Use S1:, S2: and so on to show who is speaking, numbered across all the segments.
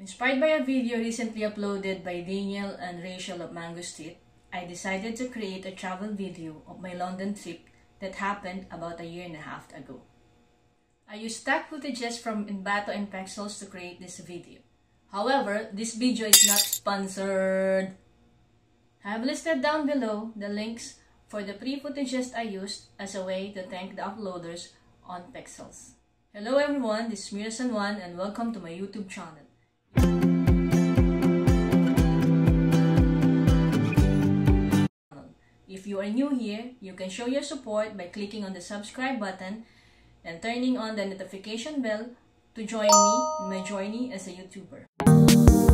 S1: Inspired by a video recently uploaded by Daniel and Rachel of Mango Street, I decided to create a travel video of my London trip that happened about a year and a half ago. I used stock footages from Envato and Pexels to create this video. However, this video is not sponsored. I have listed down below the links for the pre-footages I used as a way to thank the uploaders on Pexels. Hello everyone, this is Mira San and welcome to my YouTube channel. You are new here, you can show your support by clicking on the subscribe button and turning on the notification bell to join me in my journey as a YouTuber.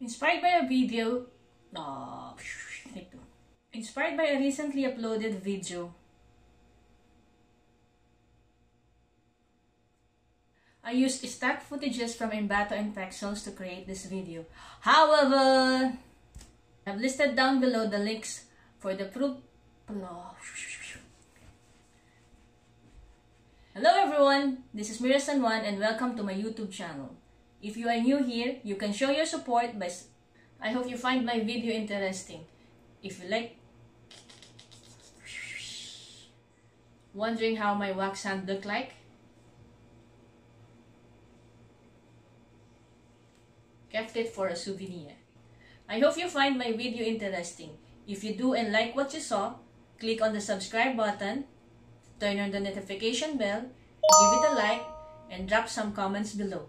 S1: Inspired by a video, oh, inspired by a recently uploaded video, I used stock footages from Envato and Pexels to create this video. However, I've listed down below the links for the proof. Hello everyone, this is Mira San Juan and welcome to my YouTube channel. If you are new here, you can show your support by... I hope you find my video interesting. If you like... Wondering how my wax hand look like? Kept it for a souvenir. I hope you find my video interesting. If you do and like what you saw, click on the subscribe button, turn on the notification bell, give it a like, and drop some comments below.